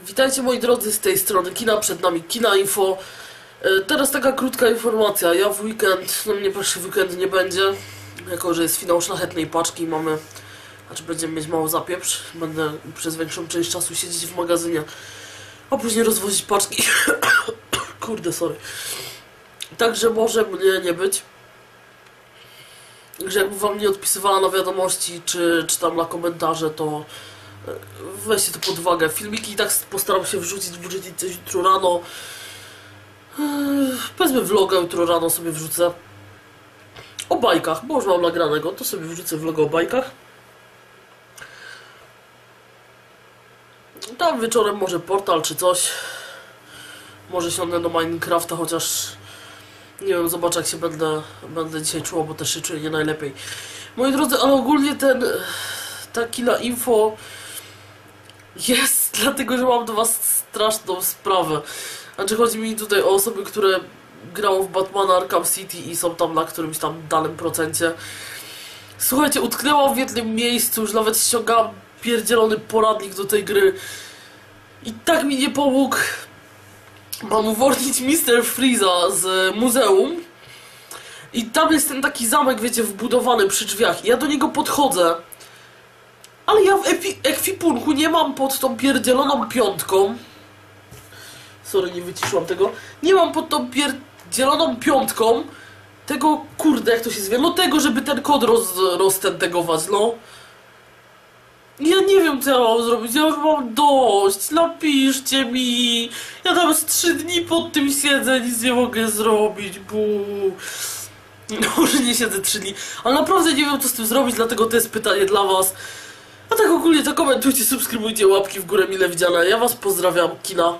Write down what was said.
Witajcie moi drodzy z tej strony Kina, przed nami Kina Info. E, Teraz taka krótka informacja. Ja w weekend, no mnie pierwszy weekend nie będzie, jako że jest finał szlachetnej paczki i mamy, znaczy będziemy mieć mało zapieprz. Będę przez większą część czasu siedzieć w magazynie, a później rozwozić paczki. Kurde, sorry. Także może mnie nie być. Że jakby wam nie odpisywała na wiadomości, czy, czy tam na komentarze, to e, weźcie to pod uwagę. Filmiki i tak postaram się wrzucić, wrzucić coś jutro rano. Powiedzmy vloga jutro rano sobie wrzucę. O bajkach, bo już mam nagranego, to sobie wrzucę vloga o bajkach. Tam wieczorem może portal czy coś. Może siądę do Minecrafta, chociaż nie wiem, zobaczę jak się będę, będę dzisiaj czuła, bo też się czuję nie najlepiej. Moi drodzy, ale ogólnie ten taki na info jest dlatego, że mam do was straszną sprawę. Znaczy chodzi mi tutaj o osoby, które grają w Batmana Arkham City i są tam na którymś tam danym procencie. Słuchajcie, utknęłam w jednym miejscu, już nawet ściągałam pierdzielony poradnik do tej gry. I tak mi nie pomógł. Mam uwolnić Mr. Freeza z muzeum. I tam jest ten taki zamek, wiecie, wbudowany przy drzwiach. Ja do niego podchodzę. Ale ja w ekwipunku nie mam pod tą pierdzieloną piątką. Sorry, nie wyciszyłam tego. Nie mam pod tą pierdzieloną piątką tego, kurde, jak to się zwie, no tego, żeby ten kod roz, roztentegować, no. Ja nie wiem, co ja mam zrobić, ja już mam dość, napiszcie mi. Ja tam z trzy dni pod tym siedzę, nic nie mogę zrobić, bu. No, Może nie siedzę trzy dni, ale naprawdę nie wiem, co z tym zrobić, dlatego to jest pytanie dla was. A tak ogólnie to komentujcie, subskrybujcie, łapki w górę mile widziane. Ja was pozdrawiam, kina.